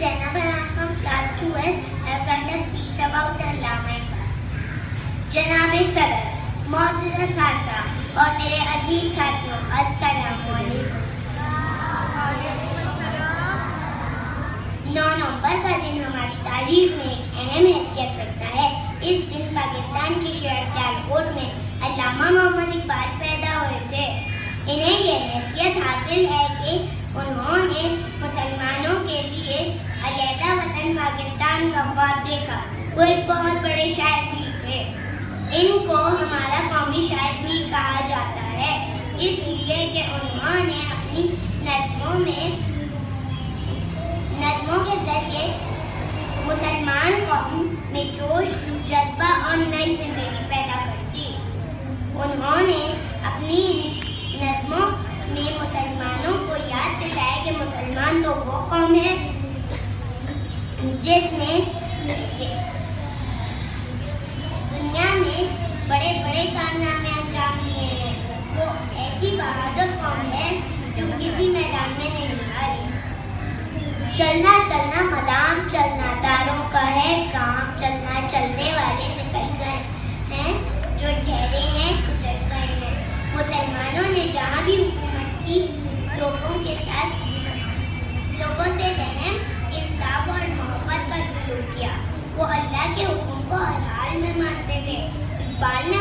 Zainab and I'm from class 2 and I've a speech about the علامہ جناب صدر معزز اساتذہ اور میرے عزیز ساتھیوں السلام نو نومبر کا دن ہماری تاریخ میں ایک اہم حیثیت رکھتا ہے۔ اس دن پاکستان کے شہر سیالکوٹ میں علامہ محمد اقبال پیدا ہوئے تھے انہیں یہ حیثیت حاصل ہے کہ انہوں نے مواقع دیکھا۔ وہ ایک بہت بڑے شاعر بھی تھے۔ ان کو ہمارا قومی شاعر بھی کہا جاتا ہے۔ اس لیے کہ انہوں نے اپنی نظموں میں نظموں کے ذریعے مسلمان قوم میں جوش، جذبہ اور نئی زندگی پیدا کر دی۔ انہوں نے اپنی نظموں میں مسلمانوں کو یاد دلایا کہ مسلمان تو وہ قوم ہے جس نے دنیا میں بڑے بڑے کارنامے انجام دیے ہیں۔ وہ ایسی بہادر قوم ہے جو کسی میدان میں نہیں ہاری چلنا چلنا banana.